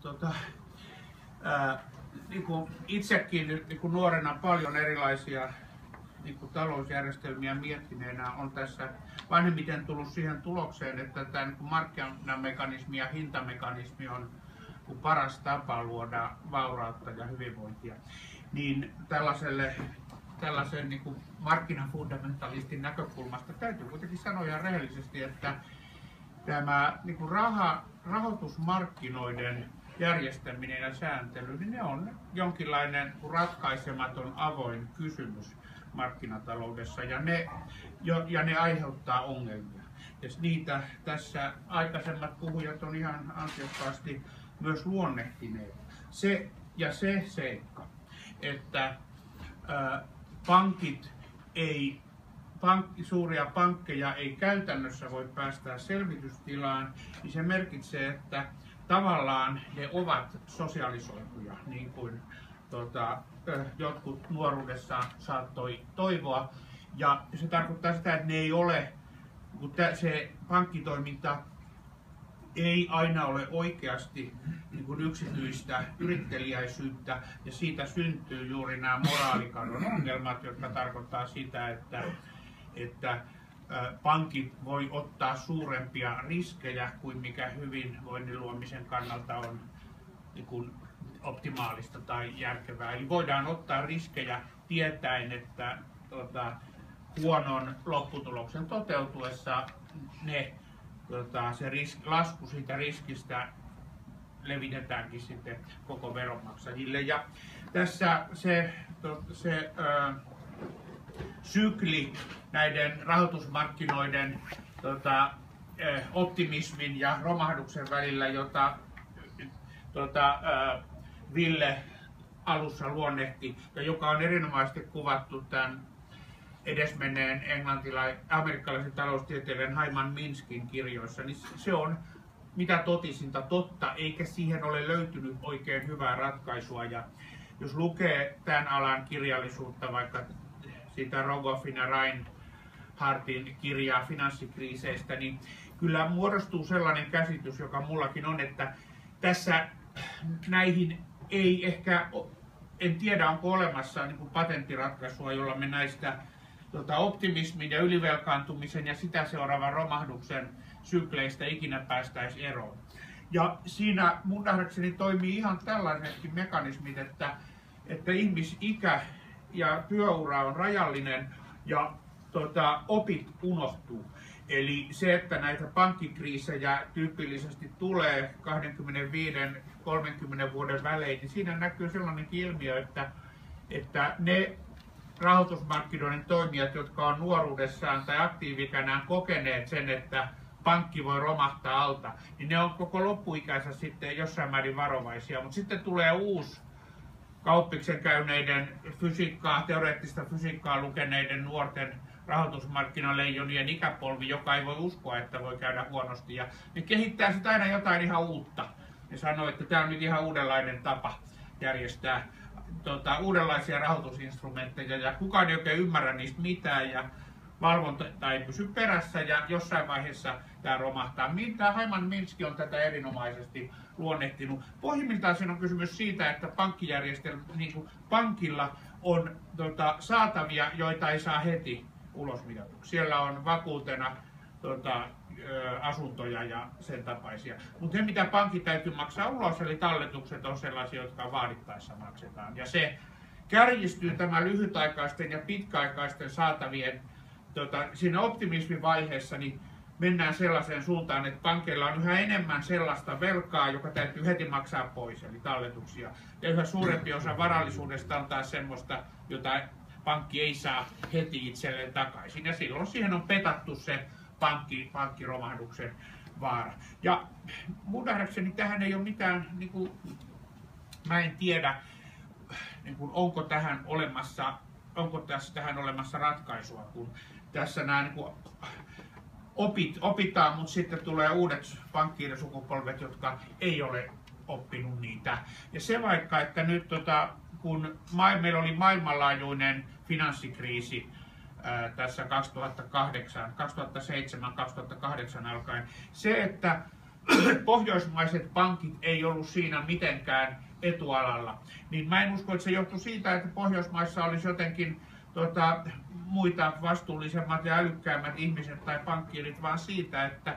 tota, ää, niin kuin itsekin niin kuin nuorena paljon erilaisia niin kuin talousjärjestelmiä miettineenä on tässä vanhemmiten tullut siihen tulokseen, että tämä niin markkinamekanismi ja hintamekanismi on kuin paras tapa luoda vaurautta ja hyvinvointia. Niin tällaiselle tällaisen niin kuin markkinafundamentalistin näkökulmasta täytyy kuitenkin sanoa ihan rehellisesti, että tämä niin kuin raha, rahoitusmarkkinoiden järjestäminen ja sääntely, niin ne on jonkinlainen ratkaisematon avoin kysymys markkinataloudessa ja ne, jo, ja ne aiheuttaa ongelmia. Ja niitä tässä aikaisemmat puhujat on ihan ansiokkaasti myös luonnehtineet. Se ja se seikka, että ää, pankit ei pankki, suuria pankkeja ei käytännössä voi päästää selvitystilaan, niin se merkitsee, että tavallaan ne ovat sosialisoituja, niin kuin tota, jotkut nuoruudessaan saattoi toivoa. Ja se tarkoittaa sitä, että ne ei ole, kun se pankkitoiminta ei aina ole oikeasti niin kuin yksityistä yrittelijäisyyttä ja siitä syntyy juuri nämä moraalikadon ongelmat, jotka tarkoittaa sitä, että, että pankit voi ottaa suurempia riskejä kuin mikä hyvinvoinnin luomisen kannalta on niin kuin optimaalista tai järkevää. Eli voidaan ottaa riskejä tietäen, että tuota, huonon lopputuloksen toteutuessa ne, tuota, se risk, lasku siitä riskistä levitetäänkin sitten koko veronmaksajille. Ja tässä se, se ö, sykli näiden rahoitusmarkkinoiden tota, optimismin ja romahduksen välillä, jota tota, Ville alussa luonnehti, ja joka on erinomaisesti kuvattu tämän edesmenneen englantilai- amerikkalaisen taloustieteilijän Haiman Minskin kirjoissa, niin se on mitä totisinta totta, eikä siihen ole löytynyt oikein hyvää ratkaisua. Ja jos lukee tämän alan kirjallisuutta, vaikka sitä Rogoffin ja Reinhardtin kirjaa finanssikriiseistä, niin kyllä muodostuu sellainen käsitys, joka mullakin on, että tässä näihin ei ehkä, en tiedä onko olemassa niin kuin patenttiratkaisua, jolla me näistä tota, optimismin ja ylivelkaantumisen ja sitä seuraavan romahduksen sykleistä ikinä päästäisiin eroon. Ja siinä mun nähdäkseni toimii ihan tällaisetkin mekanismit, että, että ihmisikä ja työura on rajallinen ja tota, opit unohtuu. Eli se, että näitä pankkikriisejä tyypillisesti tulee 25-30 vuoden välein, niin siinä näkyy sellainen ilmiö, että, että ne rahoitusmarkkinoiden toimijat, jotka on nuoruudessaan tai aktiivikänään kokeneet sen, että pankki voi romahtaa alta, niin ne on koko loppuikänsä sitten jossain määrin varovaisia. Mutta sitten tulee uusi kauppiksen käyneiden fysiikkaa, teoreettista fysiikkaa lukeneiden nuorten rahoitusmarkkinaleijonien ikäpolvi, joka ei voi uskoa, että voi käydä huonosti. Ja ne kehittää sitä aina jotain ihan uutta. Ne sanoo, että tämä on nyt ihan uudenlainen tapa järjestää tota, uudenlaisia rahoitusinstrumentteja ja kukaan ei oikein ymmärrä niistä mitään ja valvonta ei pysy perässä ja jossain vaiheessa tämä romahtaa. Tämä Haiman Minski on tätä erinomaisesti luonnehtinut. Pohjimmiltaan siinä on kysymys siitä, että pankkijärjestelmä, niin kuin pankilla on tota, saatavia, joita ei saa heti ulosmitatuksi. Siellä on vakuutena tota, asuntoja ja sen tapaisia. Mutta se, mitä pankki täytyy maksaa ulos, eli talletukset on sellaisia, jotka vaadittaessa maksetaan. Ja se kärjistyy tämä lyhytaikaisten ja pitkäaikaisten saatavien tota, siinä optimismivaiheessa, niin mennään sellaiseen suuntaan, että pankeilla on yhä enemmän sellaista velkaa, joka täytyy heti maksaa pois, eli talletuksia. Ja yhä suurempi osa varallisuudesta on taas semmoista, jota pankki ei saa heti itselleen takaisin. Ja silloin siihen on petattu se pankki, pankkiromahduksen vaara. Ja mun nähdäkseni tähän ei ole mitään, niin kuin, mä en tiedä, niin kuin, onko tähän olemassa onko tässä tähän olemassa ratkaisua, kun tässä nämä niin kuin, opit, opitaan, mutta sitten tulee uudet pankkiirisukupolvet, jotka ei ole oppinut niitä. Ja se vaikka, että nyt tota, kun meillä oli maailmanlaajuinen finanssikriisi ää, tässä 2008, 2007-2008 alkaen, se, että pohjoismaiset pankit ei ollut siinä mitenkään etualalla. Niin mä en usko, että se johtui siitä, että Pohjoismaissa olisi jotenkin tota, muita vastuullisemmat ja älykkäämmät ihmiset tai pankkiirit, vaan siitä, että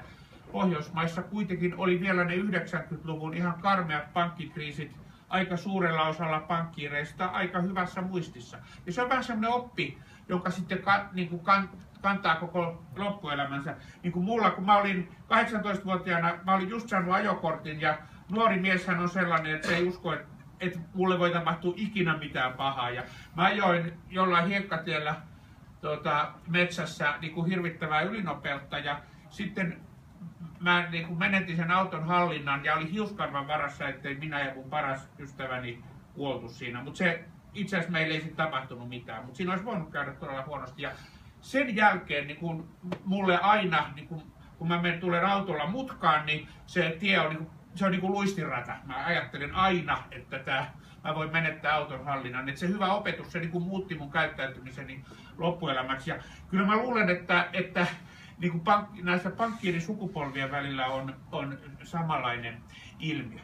Pohjoismaissa kuitenkin oli vielä ne 90-luvun ihan karmeat pankkikriisit aika suurella osalla pankkiireista aika hyvässä muistissa. Ja se on vähän semmoinen oppi, joka sitten ka, niin kuin kan, kantaa koko loppuelämänsä. Niin kuin mulla, kun mä olin 18-vuotiaana, mä olin just saanut ajokortin ja nuori mieshän on sellainen, että se ei usko, että, että mulle voi tapahtua ikinä mitään pahaa. Ja mä ajoin jollain hiekkatiellä tuota, metsässä niin kuin hirvittävää ylinopeutta ja sitten mä niin kuin menetin sen auton hallinnan ja oli hiuskarvan varassa, ettei minä ja mun paras ystäväni kuoltu siinä. Mutta se itse asiassa meillä ei sitten tapahtunut mitään, mutta siinä olisi voinut käydä todella huonosti. Ja sen jälkeen niin kun mulle aina, niin kun, kun mä menen, tulen autolla mutkaan, niin se tie on, niin se on niin kuin luistinrata. Mä ajattelen aina, että tämä, mä voin menettää auton hallinnan. Että se hyvä opetus, se niin kuin muutti mun käyttäytymiseni loppuelämäksi. Ja kyllä mä luulen, että, että niin kuin pank, näissä pankkiirisukupolvien välillä on, on samanlainen ilmiö.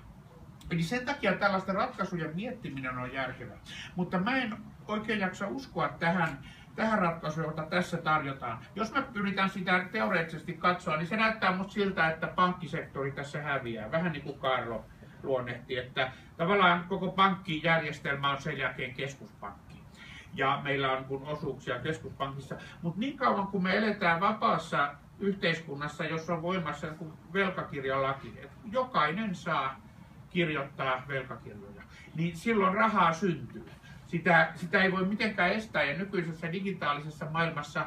Eli sen takia tällaista ratkaisujen miettiminen on järkevää. Mutta mä en oikein jaksa uskoa tähän, tähän ratkaisuun, jota tässä tarjotaan. Jos me pyritään sitä teoreettisesti katsoa, niin se näyttää musta siltä, että pankkisektori tässä häviää. Vähän niin kuin Karlo luonnehti, että tavallaan koko pankkijärjestelmä on sen jälkeen keskuspankki. Ja meillä on kun osuuksia keskuspankissa. Mutta niin kauan kuin me eletään vapaassa yhteiskunnassa, jossa on voimassa velkakirjalaki, että jokainen saa kirjoittaa velkakirjoja, niin silloin rahaa syntyy. Sitä, sitä ei voi mitenkään estää ja nykyisessä digitaalisessa maailmassa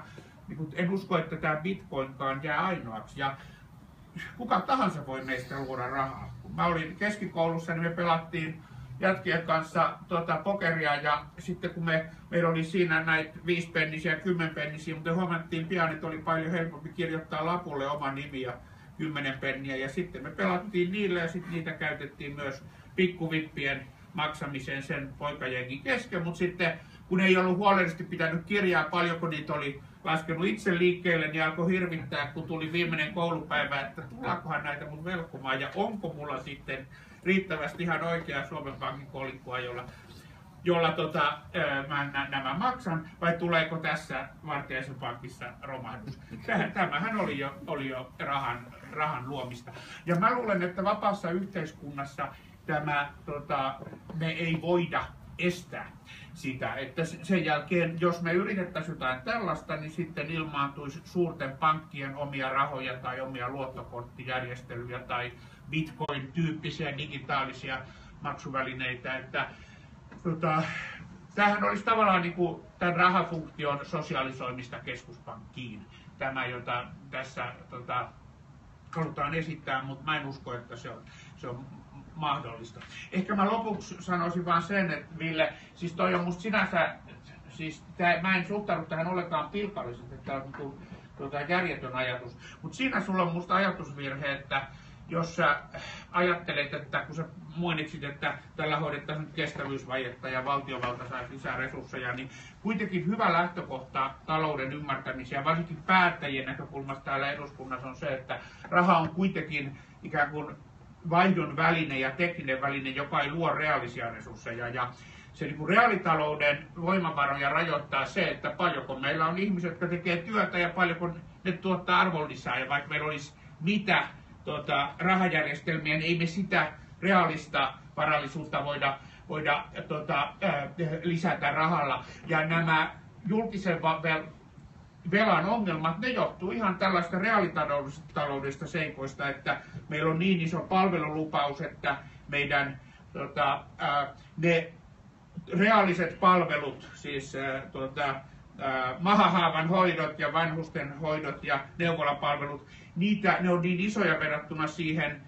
niin en usko, että tämä bitcoinkaan jää ainoaksi. Ja kuka tahansa voi meistä luoda rahaa. Kun mä olin keskikoulussa, niin me pelattiin jätkien kanssa tuota, pokeria ja sitten kun me, meillä oli siinä näitä viispennisiä ja kymmenpennisiä, mutta huomattiin pian, että oli paljon helpompi kirjoittaa lapulle oma nimi ja kymmenen penniä ja sitten me pelattiin niillä ja sitten niitä käytettiin myös pikkuvippien maksamiseen sen poikajengin kesken, mutta sitten kun ei ollut huolellisesti pitänyt kirjaa paljonko niitä oli laskenut itse liikkeelle, niin alkoi hirvittää, kun tuli viimeinen koulupäivä, että tullaakohan näitä mun velkomaan ja onko mulla sitten riittävästi ihan oikeaa Suomen Pankin kolikkoa, jolla, jolla tota, mä nämä maksan, vai tuleeko tässä Vartiaisen pankissa romahdus. Tämähän oli jo, oli jo rahan, rahan luomista. Ja mä luulen, että vapaassa yhteiskunnassa tämä, tota, me ei voida estää sitä, että sen jälkeen, jos me yritettäisiin jotain tällaista, niin sitten ilmaantuisi suurten pankkien omia rahoja tai omia luottokorttijärjestelyjä tai bitcoin-tyyppisiä digitaalisia maksuvälineitä, että tota, tämähän olisi tavallaan niin kuin tämän rahafunktion sosialisoimista keskuspankkiin, tämä jota tässä tota, halutaan esittää, mutta mä en usko, että se on, se on mahdollista. Ehkä mä lopuksi sanoisin vaan sen, että Ville, siis toi on musta sinänsä, siis tää, mä en suhtaudu tähän ollenkaan pilkallisesti, että tämä on tuota, järjetön ajatus. Mutta siinä sulla on musta ajatusvirhe, että jos sä ajattelet, että kun sä mainitsit, että tällä hoidettaisiin kestävyysvajetta ja valtiovalta saisi lisää resursseja, niin kuitenkin hyvä lähtökohta talouden ymmärtämiseen varsinkin päättäjien näkökulmasta täällä eduskunnassa on se, että raha on kuitenkin ikään kuin vaihdon väline ja tekninen väline, joka ei luo reaalisia resursseja. Ja se niin kuin reaalitalouden voimavaroja rajoittaa se, että paljonko meillä on ihmiset, jotka tekee työtä ja paljonko ne tuottaa arvonlisää. Ja vaikka meillä olisi mitä tuota, rahajärjestelmiä, niin ei me sitä reaalista varallisuutta voida, voida tuota, lisätä rahalla. Ja nämä julkisen velan ongelmat, ne johtuu ihan tällaista reaalitaloudellisista seikoista, että meillä on niin iso palvelulupaus, että meidän tota, ää, ne reaaliset palvelut, siis ää, tota, mahahaavan hoidot ja vanhusten hoidot ja neuvolapalvelut, niitä, ne on niin isoja verrattuna siihen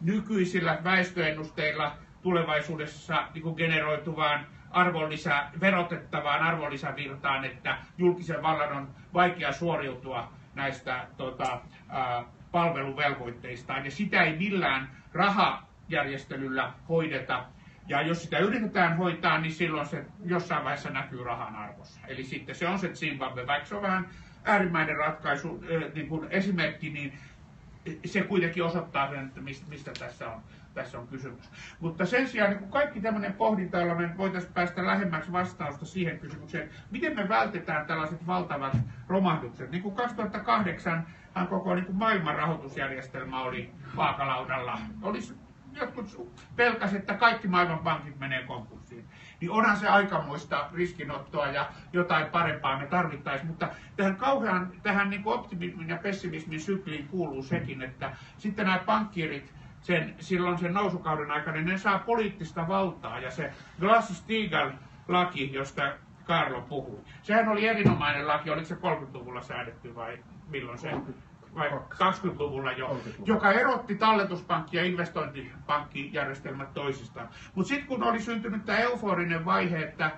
nykyisillä väestöennusteilla tulevaisuudessa niin generoituvaan arvonlisä, verotettavaan arvonlisävirtaan, että julkisen vallan on vaikea suoriutua näistä tota, ää, palveluvelvoitteistaan. Ja sitä ei millään rahajärjestelyllä hoideta. Ja jos sitä yritetään hoitaa, niin silloin se jossain vaiheessa näkyy rahan arvossa. Eli sitten se on se Zimbabwe, vaikka se on vähän äärimmäinen ratkaisu, niin kuin esimerkki, niin se kuitenkin osoittaa sen, että mistä, mistä tässä, on, tässä on kysymys. Mutta sen sijaan niin kaikki tämmöinen pohdinta, jolla me voitaisiin päästä lähemmäksi vastausta siihen kysymykseen, miten me vältetään tällaiset valtavat romahdukset. Niin kuin 2008 koko niin kuin maailman rahoitusjärjestelmä oli vaakalaudalla. Olisi jotkut pelkäsivät, että kaikki maailman pankit menee konkurssiin. Niin onhan se aikamoista riskinottoa ja jotain parempaa me tarvittaisiin. Mutta tähän kauhean, tähän niin optimismin ja pessimismin sykliin kuuluu sekin, että sitten nämä pankkiirit sen, silloin sen nousukauden aikana, niin ne saa poliittista valtaa. Ja se Glass-Steagall-laki, josta Karlo puhui, sehän oli erinomainen laki, oliko se 30-luvulla säädetty vai milloin se? vai 20-luvulla jo, joka erotti talletuspankki- ja investointipankkijärjestelmät toisistaan. Mutta sitten kun oli syntynyt tämä euforinen vaihe, että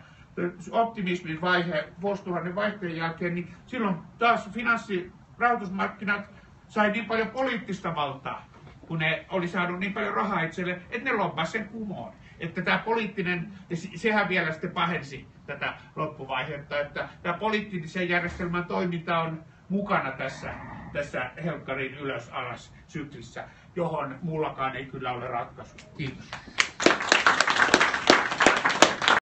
optimismin vaihe vuosituhannen vaihteen jälkeen, niin silloin taas finanssirahoitusmarkkinat sai niin paljon poliittista valtaa, kun ne oli saanut niin paljon rahaa itselle, että ne loppasi sen kumoon. Että tämä poliittinen, ja sehän vielä sitten pahensi tätä loppuvaihetta, että tämä poliittisen järjestelmän toiminta on mukana tässä, tässä Helkkarin ylös-alas syklissä, johon mullakaan ei kyllä ole ratkaisu. Kiitos.